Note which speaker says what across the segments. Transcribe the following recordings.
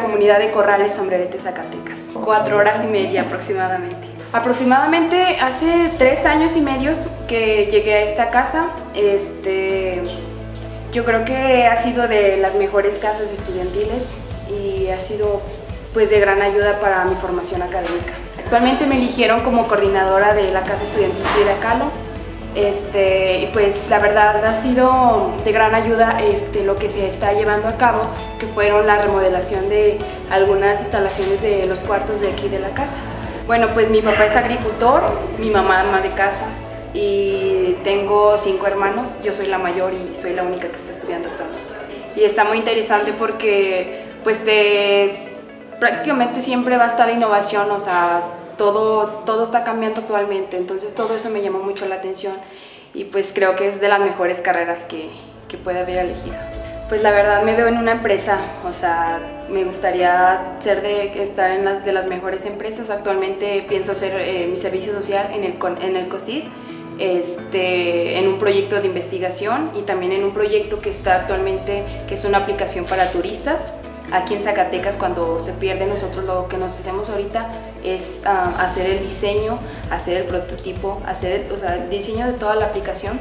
Speaker 1: comunidad de Corrales Sombrerete Zacatecas. Cuatro horas y media aproximadamente. Aproximadamente hace tres años y medio que llegué a esta casa. Este, yo creo que ha sido de las mejores casas estudiantiles y ha sido pues de gran ayuda para mi formación académica. Actualmente me eligieron como coordinadora de la Casa Estudiantil Frida Kahlo. Este, pues la verdad ha sido de gran ayuda este, lo que se está llevando a cabo, que fueron la remodelación de algunas instalaciones de los cuartos de aquí de la casa. Bueno, pues mi papá es agricultor, mi mamá ama de casa y tengo cinco hermanos, yo soy la mayor y soy la única que está estudiando actualmente. Y está muy interesante porque pues de prácticamente siempre va a estar la innovación, o sea, todo, todo está cambiando actualmente, entonces todo eso me llamó mucho la atención y pues creo que es de las mejores carreras que, que puede haber elegido. Pues la verdad me veo en una empresa, o sea, me gustaría ser de, estar en las, de las mejores empresas. Actualmente pienso hacer eh, mi servicio social en el, en el COSID, este, en un proyecto de investigación y también en un proyecto que está actualmente, que es una aplicación para turistas aquí en Zacatecas cuando se pierde nosotros lo que nos hacemos ahorita es ah, hacer el diseño, hacer el prototipo, hacer el, o sea, diseño de toda la aplicación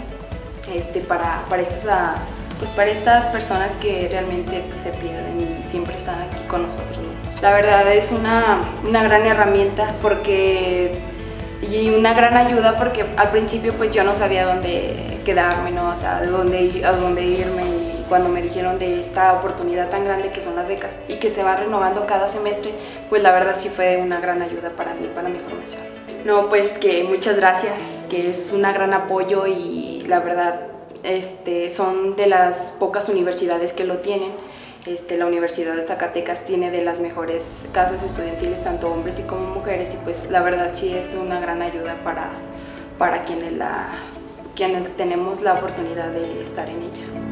Speaker 1: este, para, para, estas, ah, pues para estas personas que realmente se pierden y siempre están aquí con nosotros. La verdad es una, una gran herramienta porque y una gran ayuda porque al principio pues yo no sabía dónde quedarme, ¿no? o sea, dónde, a dónde irme cuando me dijeron de esta oportunidad tan grande que son las becas y que se van renovando cada semestre, pues la verdad sí fue una gran ayuda para mí, para mi formación. No, pues que muchas gracias, que es un gran apoyo y la verdad este, son de las pocas universidades que lo tienen. Este, la Universidad de Zacatecas tiene de las mejores casas estudiantiles, tanto hombres y como mujeres, y pues la verdad sí es una gran ayuda para, para quienes, la, quienes tenemos la oportunidad de estar en ella.